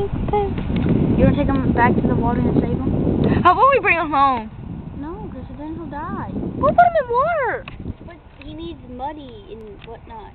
You want to take him back to the water and save him? How about we bring him home? No, because then he'll die. We'll put him in water. But he needs muddy and whatnot.